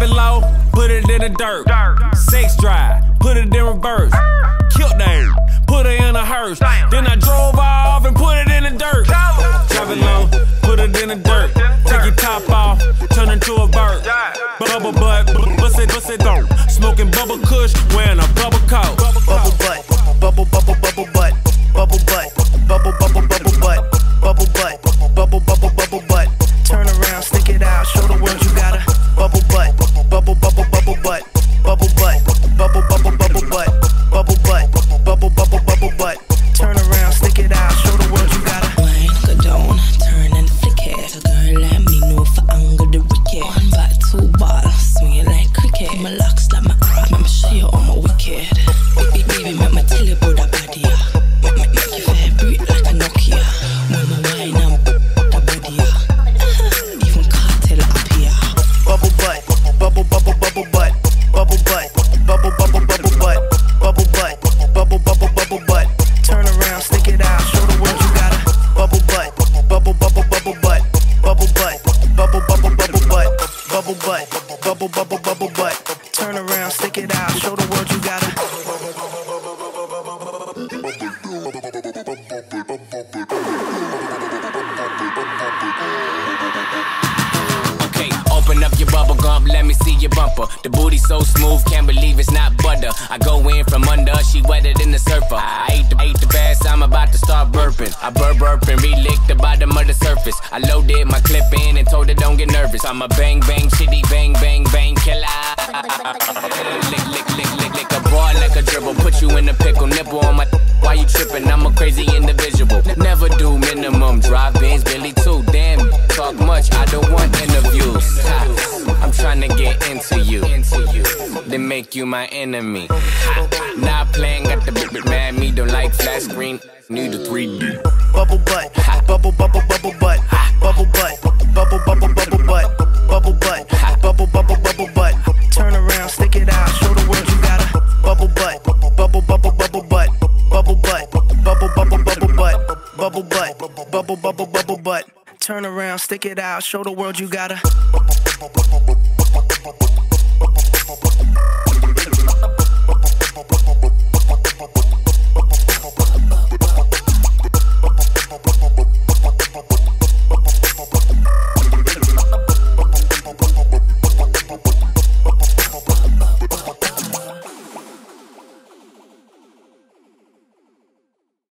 Drop it low, put it in the dirt. dirt. Sex drive, put it in reverse. Killed that, put her in a hearse. Then I drove off and put it in the dirt. Drop it low, put it in the dirt. Take your top off, turn into a bird. Bubble butt, bust it, bust it dope. Smoking bubble kush, wearing a it out, show the world you got a bubble butt, bubble bubble bubble butt, bubble butt, bubble bubble bubble butt, bubble butt, bubble bubble bubble butt. Turn around, stick it out, show the world you got a Okay, open up your bubble gum, let me see your bumper. The booty so smooth, can't believe it's not butter. I go in from under, she wetter than the surfer. I burping. I burp burp and re-lick the bottom of the surface. I loaded my clip in and told her don't get nervous. I'm a bang bang shitty bang bang bang killer. lick lick lick lick lick a ball like a dribble. Put you in a pickle, nipple on my. Why you tripping? I'm a crazy individual. Never do minimum. Drive Benz, Billy too. Damn, talk much. I don't want interviews. Trying to get into you. Then make you my enemy. Not playing, got the big big mad. Me don't like flat screen. Need a 3D. bubble butt, bubble bubble bubble butt, bubble butt, bubble bubble bubble butt, bubble butt, bubble bubble bubble butt. Turn around, stick it out, show the world you got a bubble butt, bubble bubble bubble butt, bubble butt, bubble bubble bubble butt, bubble butt, bubble bubble bubble butt. Turn around, stick it out, show the world you got a Bye.